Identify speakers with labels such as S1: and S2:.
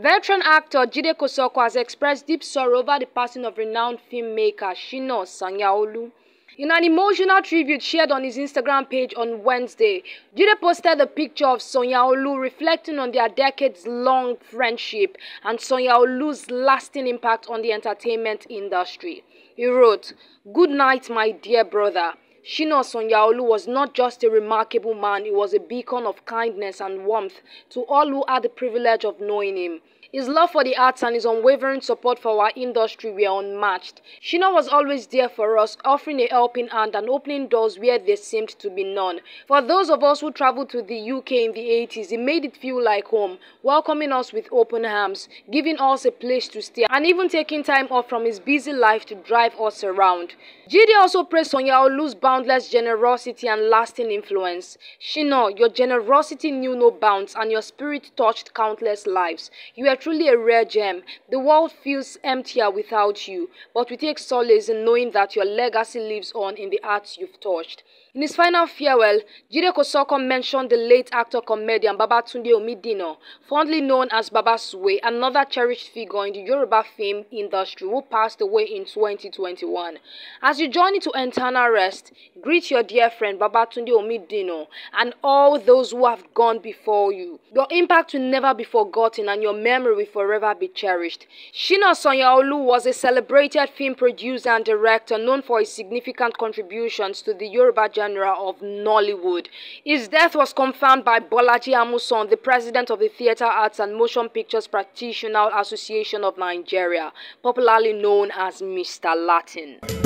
S1: Veteran actor Jide Kosoko has expressed deep sorrow over the passing of renowned filmmaker Shina Sanyaolu. In an emotional tribute shared on his Instagram page on Wednesday, Jide posted a picture of Sanyaolu reflecting on their decades-long friendship and Sanyaolu's lasting impact on the entertainment industry. He wrote, Good night, my dear brother. Shina Sanyaolu was not just a remarkable man, he was a beacon of kindness and warmth to all who had the privilege of knowing him. His love for the arts and his unwavering support for our industry were unmatched. Shina was always there for us, offering a helping hand and opening doors where there seemed to be none. For those of us who traveled to the UK in the 80s, he made it feel like home, welcoming us with open arms, giving us a place to stay, and even taking time off from his busy life to drive us around. Jide also praised Sanyaolu's boundless generosity and lasting influence. Shina, your generosity knew no bounds and your spirit touched countless lives. You are truly a rare gem. The world feels emptier without you, but we take solace in knowing that your legacy lives on in the hearts you've touched. In his final farewell, Jide Kosoko mentioned the late actor-comedian Baba Babatunde Omidina, fondly known as Baba Suwe, another cherished figure in the Yoruba film industry who passed away in 2021. As you journey to eternal rest, greet your dear friend Babatunde Omidino and all those who have gone before you. Your impact will never be forgotten and your memory will forever be cherished. Shina Sanyaolu was a celebrated film producer and director known for his significant contributions to the Yoruba genre of Nollywood. His death was confirmed by Bolaji Amuson, the president of the Theatre Arts and Motion Pictures Practitioner Association of Nigeria, popularly known as Mr. Latin.